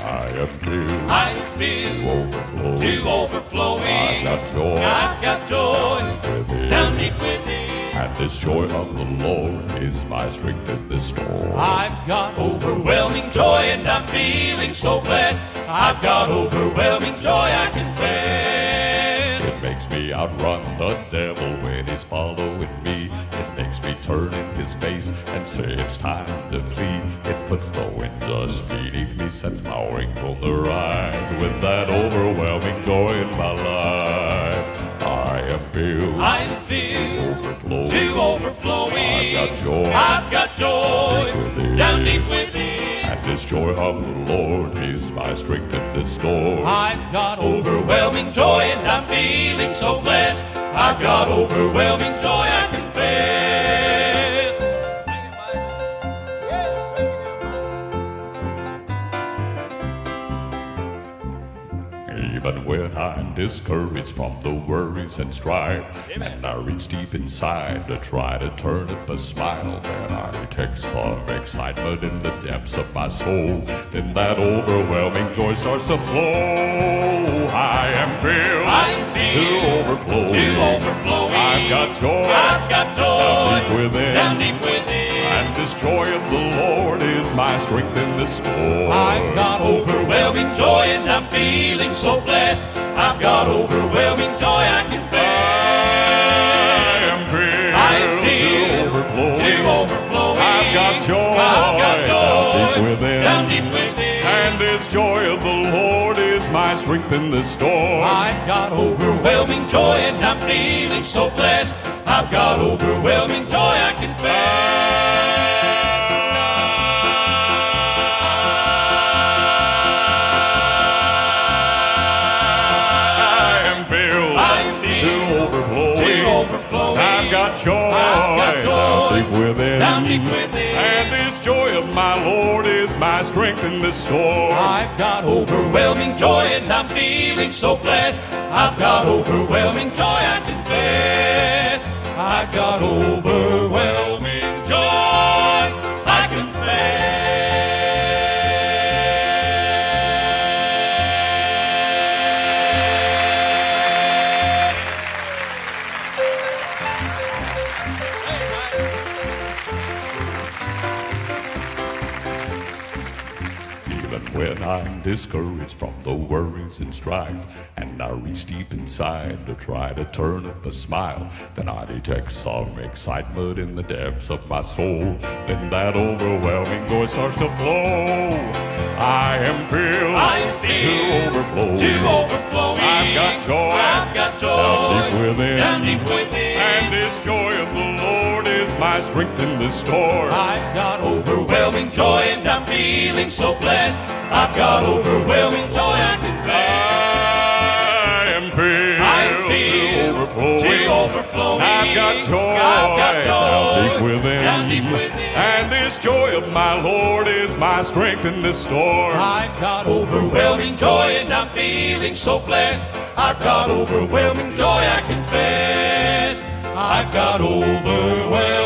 I am filled I'm filled to overflow. to overflowing. I've got joy I've got joy down deep within. And this joy of the Lord is my strength in this storm. I've got overwhelming joy and I'm feeling so blessed. I've got overwhelming joy, I confess. Outrun the devil when he's following me. It makes me turn in his face and say it's time to flee. It puts the wind just beneath me, sets my wings on the rise. With that overwhelming joy in my life, I am filled I'm filled overflow. to overflowing. I've got joy. I've got joy Deep down deep within. This joy of the Lord is my strength in this storm. I've got overwhelming joy and I'm feeling so blessed. I've got overwhelming Even when I'm discouraged from the worries and strife, and I reach deep inside to try to turn up a smile, then I detect some excitement in the depths of my soul. Then that overwhelming joy starts to flow. I am filled filled to overflow. to overflowing. I've got joy I've got down deep joy within. down deep within. And this joy of the Lord is my strength in this storm. I've got joy and I'm feeling so blessed. I've got overwhelming joy, I I confess. am filled I'm to overflowing. to overflowing. I've got joy, I've got down deep within. down deep within. And this joy of the Lord is my strength in the storm. I've got overwhelming joy and I'm feeling so blessed. I've got overwhelming joy, I I got joy, I've got joy deep within. down deep within. And this joy of my Lord is my strength in this storm. I've got overwhelming joy and I'm feeling so blessed. I've got overwhelming joy, I confess. I've got overwhelming when I'm discouraged from the worries and strife, and I reach deep inside to try to turn up a smile, then I detect some excitement in the depths of my soul. Then that overwhelming joy starts to flow. I am filled I'm filled to overflow. to overflowing. I've got joy I've got joy down deep within. down deep within. And this joy my strength in this storm. I've got overwhelming joy and I'm feeling so blessed. I've got overwhelming joy, I confess. I am filled I'm filled to overflowing. to overflowing. I've got joy, I've got joy down deep within. down deep within. And this joy of my Lord is my strength in this storm. I've got overwhelming joy and I'm feeling so blessed. I've got overwhelming joy, I confess. I've got overwhelming